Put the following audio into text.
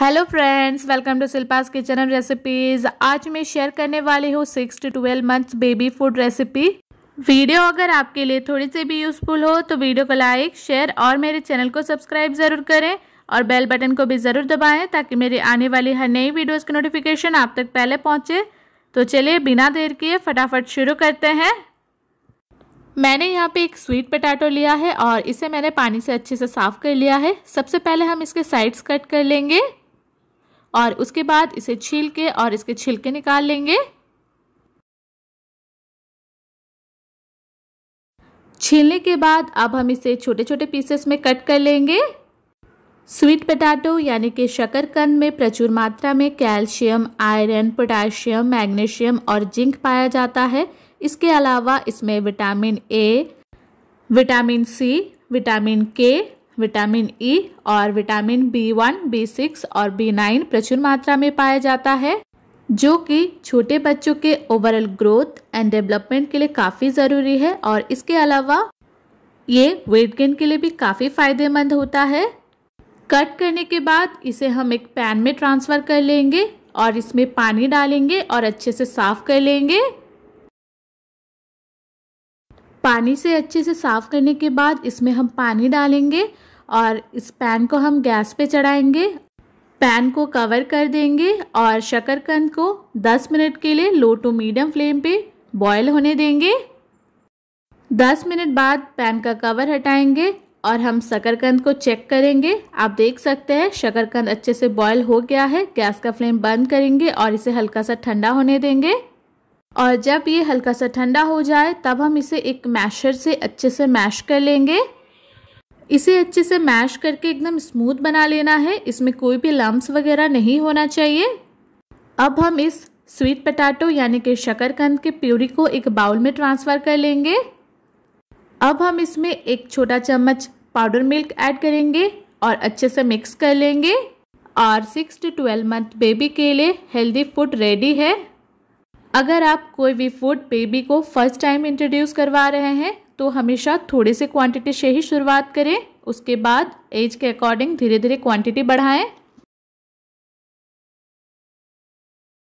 Hello friends welcome to Shilpa's kitchen and recipes आज मैं share करने वाली हूँ six to twelve months baby food recipe video अगर आपके लिए थोड़ी सी भी यूज़फुल हो तो वीडियो को लाइक शेयर और मेरे चैनल को सब्सक्राइब ज़रूर करें और बेल बटन को भी ज़रूर दबाएँ ताकि मेरी आने वाली हर नई वीडियोज़ की नोटिफिकेशन आप तक पहले पहुँचे। तो चलिए बिना देर किए फटाफट शुरू करते हैं। मैंने यहाँ पे एक स्वीट पटाटो लिया है और इसे मैंने पानी से अच्छे से साफ़ कर लिया है। सबसे पहले हम इसके साइड्स कट कर लेंगे। और उसके बाद इसे छील के और इसके छिलके निकाल लेंगे। छीलने के बाद अब हम इसे छोटे छोटे पीसेस में कट कर लेंगे। स्वीट पोटैटो यानी कि शकरकंद में प्रचुर मात्रा में कैल्शियम आयरन पोटाशियम मैग्नीशियम और जिंक पाया जाता है। इसके अलावा इसमें vitamin A vitamin C vitamin K vitamin E e और vitamin B one B six और बी नाइन प्रचुर मात्रा में पाया जाता है, जो कि छोटे बच्चों के ओवरऑल ग्रोथ एंड डेवलपमेंट के लिए काफ़ी ज़रूरी है और इसके अलावा ये वेट गेन के लिए भी काफ़ी फ़ायदेमंद होता है। कट करने के बाद इसे हम एक पैन में ट्रांसफ़र कर लेंगे और इसमें पानी डालेंगे और अच्छे से साफ़ कर लेंगे। पानी से अच्छे से साफ़ करने के बाद इसमें हम पानी डालेंगे और इस पैन को हम गैस पे चढ़ाएँगे। पैन को कवर कर देंगे और शकरकंद को 10 मिनट के लिए लो टू मीडियम फ्लेम पे बॉयल होने देंगे। 10 मिनट बाद पैन का कवर हटाएँगे और हम शकरकंद को चेक करेंगे। आप देख सकते हैं, शकरकंद अच्छे से बॉयल हो गया है। गैस का फ्लेम बंद करेंगे और इसे हल्का सा ठंडा होने देंगे। और जब ये हल्का सा ठंडा हो जाए, तब हम इसे एक मैशर से अच्छे से मैश कर लेंगे। इसे अच्छे से मैश करके एकदम स्मूथ बना लेना है। इसमें कोई भी लम्ब्स वगैरह नहीं होना चाहिए। अब हम इस स्वीट पटाटो यानी कि शकरकंद के प्यूरी को एक बाउल में ट्रांसफ़र कर लेंगे। अब हम इसमें एक छोटा चम्मच पाउडर मिल्क ऐड करेंगे और अच्छे से मिक्स कर लेंगे। और six to twelve month baby के लिए हेल्दी फ़ूड रेडी है। अगर आप कोई भी फ़ूड बेबी को फ़र्स्ट टाइम इंट्रोड्यूस करवा रहे हैं तो हमेशा थोड़े से क्वांटिटी से ही शुरुआत करें, उसके बाद एज के अकॉर्डिंग धीरे धीरे क्वांटिटी बढ़ाएँ।